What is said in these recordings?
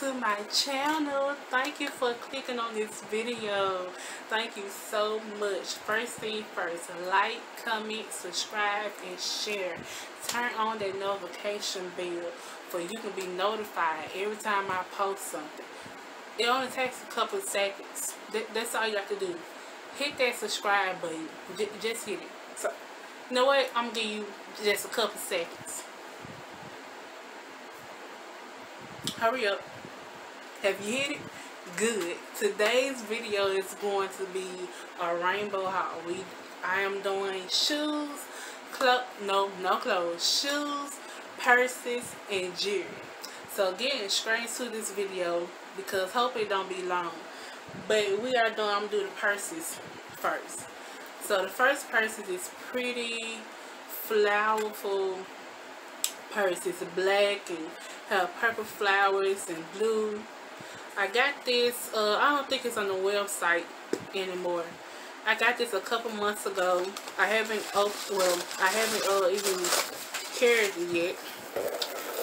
to my channel. Thank you for clicking on this video. Thank you so much. First thing first like comment subscribe and share. Turn on that notification bell for you can be notified every time I post something. It only takes a couple seconds. That's all you have to do. Hit that subscribe button. Just hit it. So you know what? I'm gonna give you just a couple seconds. Hurry up have you hit it? Good. Today's video is going to be a rainbow haul we i am doing shoes no no clothes shoes purses and jewelry. So getting straight to this video because hope it don't be long. But we are doing i'm doing the purses first. So the first purse is pretty flowerful purse it's black and have purple flowers and blue. I got this, uh, I don't think it's on the website anymore. I got this a couple months ago. I haven't, oh, well, I haven't uh, even carried it yet.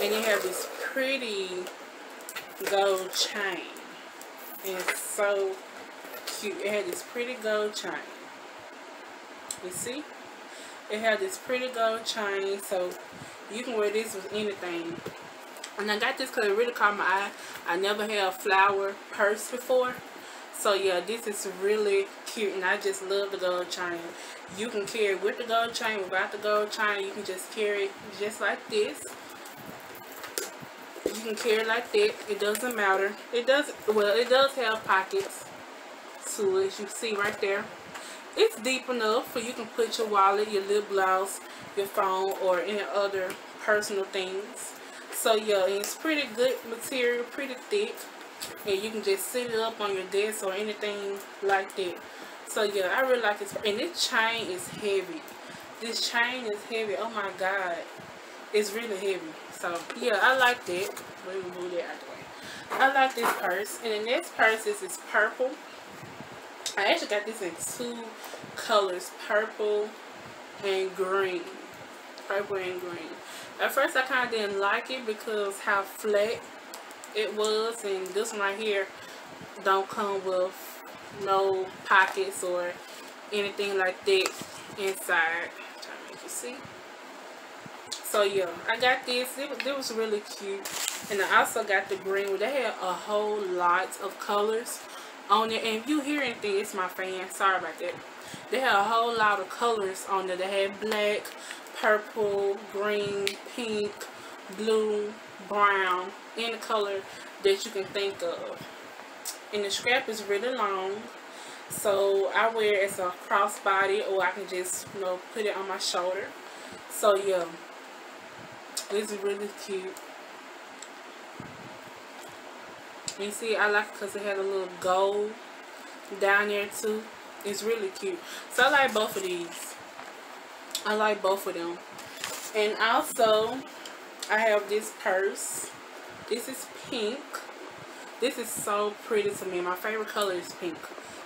And it have this pretty gold chain. And it's so cute. It had this pretty gold chain. You see? It had this pretty gold chain. So you can wear this with anything. And I got this because it really caught my eye. I never had a flower purse before. So yeah, this is really cute and I just love the gold chain. You can carry with the gold chain, without the gold chain. You can just carry it just like this. You can carry like that. It doesn't matter. It does, well, it does have pockets to it, as you see right there. It's deep enough for you can put your wallet, your lip gloss, your phone, or any other personal things. So yeah, it's pretty good material, pretty thick. And you can just sit it up on your desk or anything like that. So yeah, I really like this. And this chain is heavy. This chain is heavy. Oh my god. It's really heavy. So yeah, I like that. Let me move that out the way. I like this purse. And the next purse is this purple. I actually got this in two colors. Purple and green. Purple and green. At first I kind of didn't like it because how flat it was and this one right here don't come with no pockets or anything like that inside. Try to make you see. So yeah, I got this. It, it was really cute. And I also got the green. They had a whole lot of colors on it. And if you hear anything, it's my fan. Sorry about that. They had a whole lot of colors on there. They had black, purple, green, pink, blue, brown, any color that you can think of. And the scrap is really long. So I wear it as a crossbody or I can just, you know, put it on my shoulder. So yeah, it's really cute. You see, I like it because it has a little gold down there too. It's really cute. So I like both of these. I like both of them. And also, I have this purse. This is pink. This is so pretty to me. My favorite color is pink.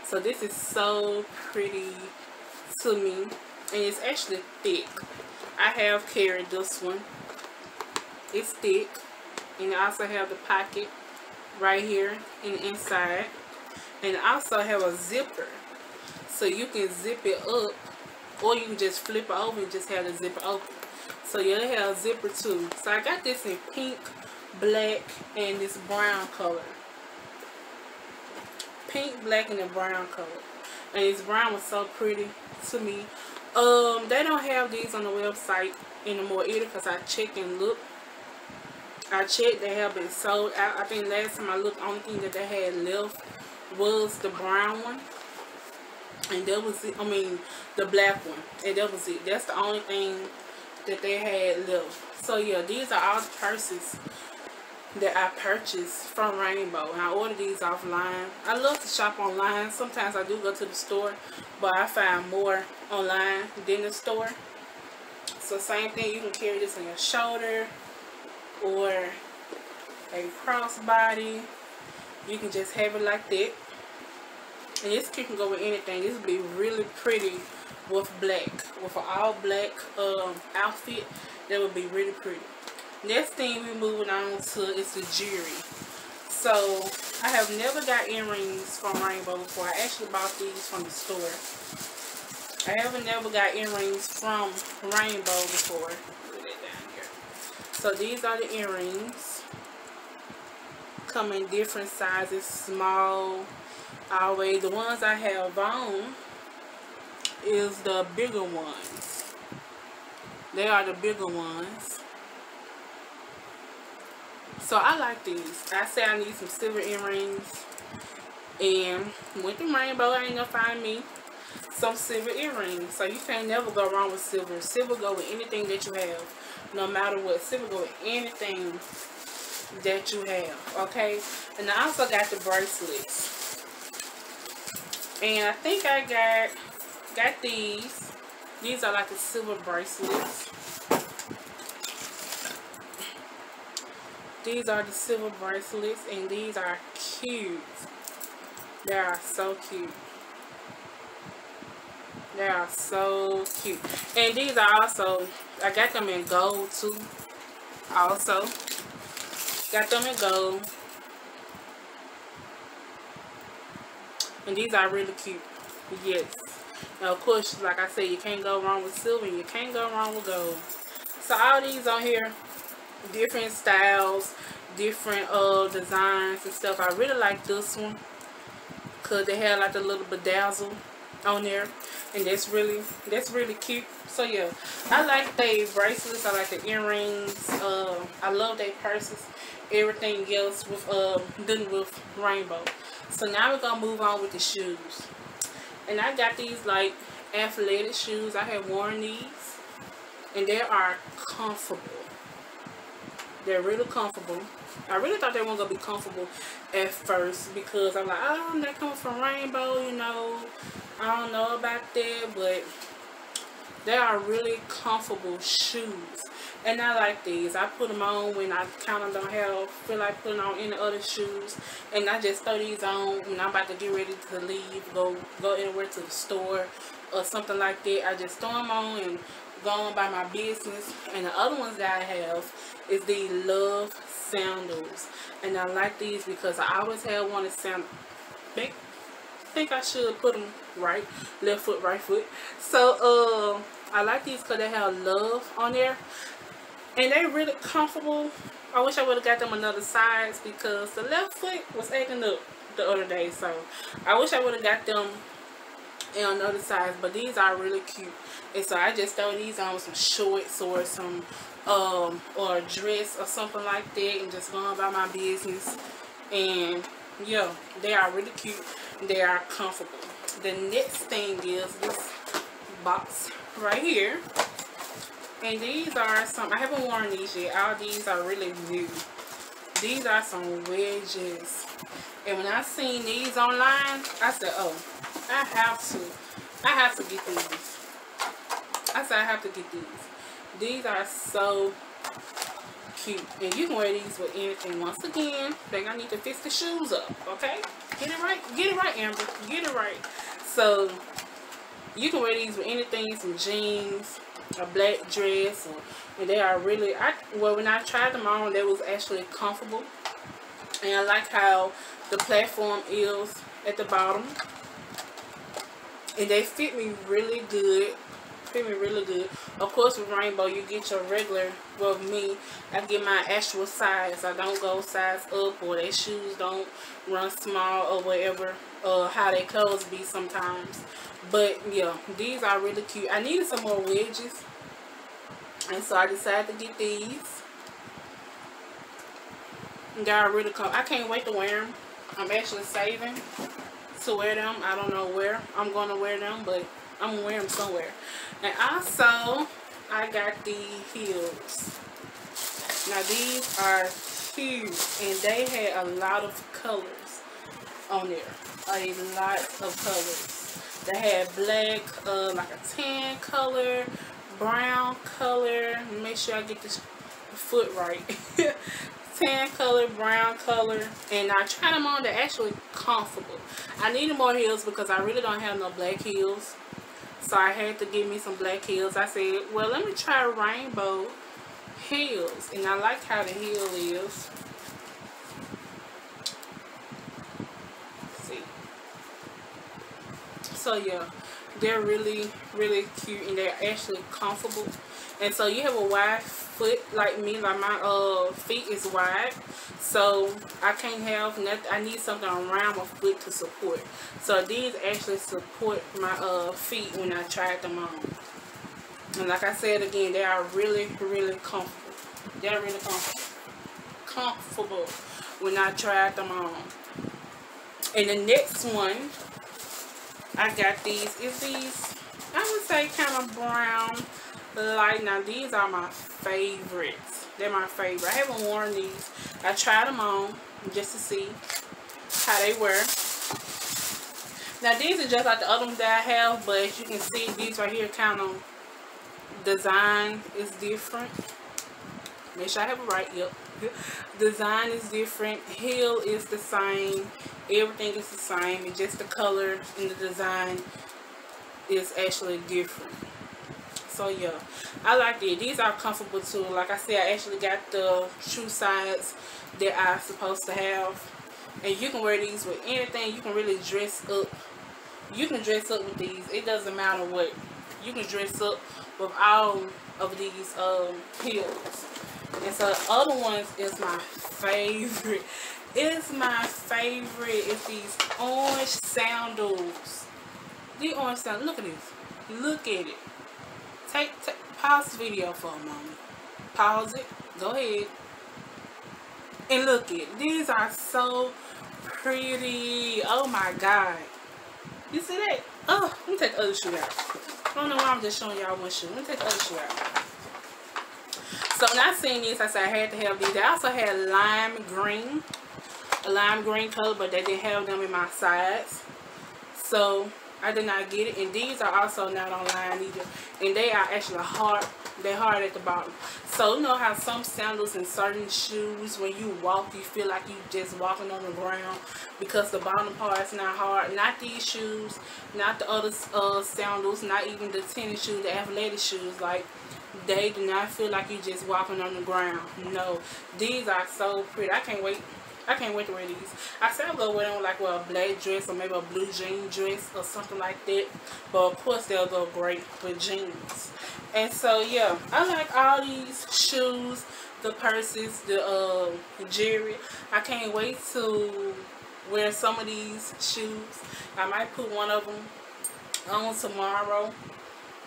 So this is so pretty to me. And it's actually thick. I have carried this one. It's thick. And I also have the pocket right here in the inside. And I also have a zipper. So you can zip it up or you can just flip it over and just have the zipper open. So it have a zipper too. So I got this in pink, black, and this brown color. Pink, black, and the brown color. And this brown was so pretty to me. Um, they don't have these on the website anymore either because I checked and looked. I checked, they have been sold out. I think last time I looked, only thing that they had left was the brown one and that was it. I mean, the black one, and that was it. That's the only thing that they had left. So yeah, these are all the purses that I purchased from Rainbow. And I ordered these offline. I love to shop online. Sometimes I do go to the store, but I find more online than the store. So same thing, you can carry this on your shoulder or a crossbody. You can just have it like that. And this can go with anything. This would be really pretty with black. With an all black um, outfit. That would be really pretty. Next thing we're moving on to is the jewelry. So, I have never got earrings from Rainbow before. I actually bought these from the store. I haven't never got earrings from Rainbow before. So, these are the earrings. Come in different sizes, small, always. The ones I have on is the bigger ones. They are the bigger ones. So I like these. I say I need some silver earrings. And with the rainbow, I ain't gonna find me some silver earrings. So you can't never go wrong with silver. Silver go with anything that you have. No matter what. Silver go with anything that you have. Okay? And I also got the bracelets. And I think I got got these. These are like the silver bracelets. These are the silver bracelets and these are cute. They are so cute. They are so cute. And these are also, I got them in gold too. Also. Got them in gold. And these are really cute. Yes. Now, of course, like I said, you can't go wrong with silver. You can't go wrong with gold. So, all these on here, different styles, different uh, designs and stuff. I really like this one. Because they have like a little bedazzle on there. And that's really, that's really cute. So, yeah. I like the bracelets. I like the earrings. Uh, I love their purses. Everything else with, uh, done with rainbow. So now we're going to move on with the shoes. And I got these like athletic shoes. I have worn these. And they are comfortable. They're really comfortable. I really thought they weren't going to be comfortable at first. Because I'm like, oh, they're coming from Rainbow, you know. I don't know about that. But they are really comfortable shoes. And I like these. I put them on when I kind of don't have, feel like putting on any other shoes. And I just throw these on when I'm about to get ready to leave, go go anywhere to the store or something like that. I just throw them on and go on by my business. And the other ones that I have is the Love Sandals. And I like these because I always have wanted sandals. I think I should put them right. Left foot, right foot. So, uh, I like these because they have love on there. And they really comfortable. I wish I would have got them another size because the left foot was acting up the other day. So I wish I would have got them in another size. But these are really cute. And so I just throw these on with some shorts or some um or a dress or something like that and just going about my business. And yeah, they are really cute. They are comfortable. The next thing is this box right here. And these are some, I haven't worn these yet. All these are really new. These are some wedges. And when I seen these online, I said, oh, I have to. I have to get these. I said I have to get these. These are so cute. And you can wear these with anything. Once again, think I need to fix the shoes up, okay? Get it right. Get it right, Amber. Get it right. So, you can wear these with anything. Some jeans, a black dress and they are really I well when I tried them on they was actually comfortable. And I like how the platform is at the bottom. And they fit me really good fit me really good. Of course with rainbow you get your regular well me I get my actual size. I don't go size up or their shoes don't run small or whatever uh how they clothes be sometimes but yeah, these are really cute. I needed some more wedges. And so I decided to get these. They are really cool. I can't wait to wear them. I'm actually saving to wear them. I don't know where I'm going to wear them, but I'm going to wear them somewhere. And also, I got the heels. Now, these are huge, and they had a lot of colors on there. A lot of colors. They had black, uh, like a tan color, brown color. Make sure I get this foot right. tan color, brown color. And I tried them on. They're actually comfortable. I needed more heels because I really don't have no black heels. So I had to get me some black heels. I said, well, let me try rainbow heels. And I like how the heel is. So yeah, they're really, really cute and they're actually comfortable. And so you have a wide foot like me, like my uh feet is wide. So I can't have nothing, I need something around my foot to support. So these actually support my uh feet when I tried them on. And like I said again, they are really, really comfortable. They're really comfortable. Comfortable when I tried them on. And the next one, I got these. Is these, I would say kind of brown light. Now these are my favorites. They're my favorite. I haven't worn these. I tried them on just to see how they were. Now these are just like the other ones that I have, but as you can see, these right here kind of design is different. Make sure I have it right. Yep. design is different. Heel is the same. Everything is the same. It's just the color and the design is actually different. So yeah, I like it. These are comfortable too. Like I said, I actually got the shoe size that I'm supposed to have. And you can wear these with anything. You can really dress up. You can dress up with these. It doesn't matter what. You can dress up with all of these um, heels. And so the other ones is my favorite. It's my favorite. It's these orange sandals. The orange sandals. Look at this. Look at it. Take, take pause the video for a moment. Pause it. Go ahead. And look at it. These are so pretty. Oh my god. You see that? Oh, let me take the other shoe out. I don't know why I'm just showing y'all one shoe. Let me take the other shoe out. So when I seen this, I said I had to have these. They also had lime green. A lime green color, but they didn't have them in my size. So I did not get it. And these are also not online either. And they are actually hard. They're hard at the bottom. So you know how some sandals and certain shoes, when you walk, you feel like you just walking on the ground because the bottom part is not hard. Not these shoes, not the other uh, sandals, not even the tennis shoes, the athletic shoes. Like they do not feel like you're just walking on the ground. No, these are so pretty. I can't wait I can't wait to wear these. I said I'll go wear them like well, a black dress or maybe a blue jean dress or something like that. But of course they'll go great with jeans. And so yeah, I like all these shoes, the purses, the uh, jewelry. I can't wait to wear some of these shoes. I might put one of them on tomorrow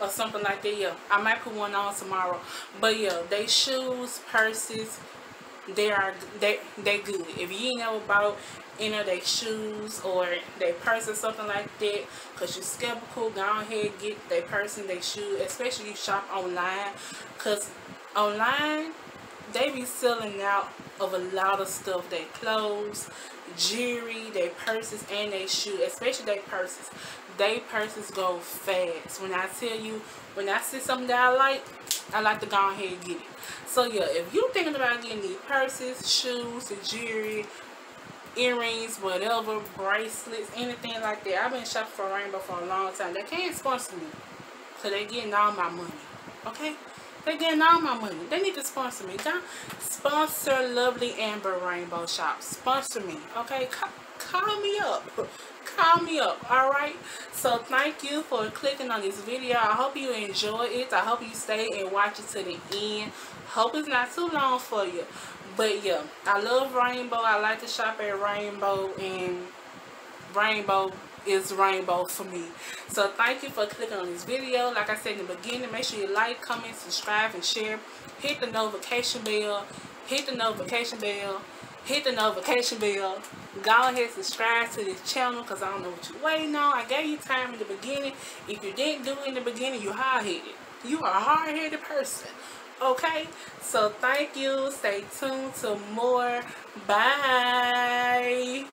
or something like that. Yeah, I might put one on tomorrow. But yeah, they shoes, purses, they are they they good. If you ain't never bought any of their shoes or their purse or something like that, cause you're skeptical, go ahead get their purse and their shoe, especially you shop online, cause online they be selling out of a lot of stuff. Their clothes, jewelry, their purses, and their shoes, especially their purses. They purses go fast. When I tell you, when I see something that I like, I like to go ahead and get it. So yeah, if you're thinking about getting these purses, shoes, jewelry, earrings, whatever, bracelets, anything like that. I've been shopping for Rainbow for a long time. They can't sponsor me. So they getting all my money. Okay? They getting all my money. They need to sponsor me. Don't sponsor Lovely Amber Rainbow Shop. Sponsor me. Okay? Call, call me up call me up all right so thank you for clicking on this video i hope you enjoy it i hope you stay and watch it to the end hope it's not too long for you but yeah i love rainbow i like to shop at rainbow and rainbow is rainbow for me. So thank you for clicking on this video. Like i said in the beginning make sure you like comment subscribe and share. Hit the notification bell. Hit the notification bell. Hit the notification bell. Go ahead subscribe to this channel because i don't know what you're waiting on. I gave you time in the beginning. If you didn't do it in the beginning you're hard-headed. You are a hard-headed person okay? So thank you. Stay tuned to more. Bye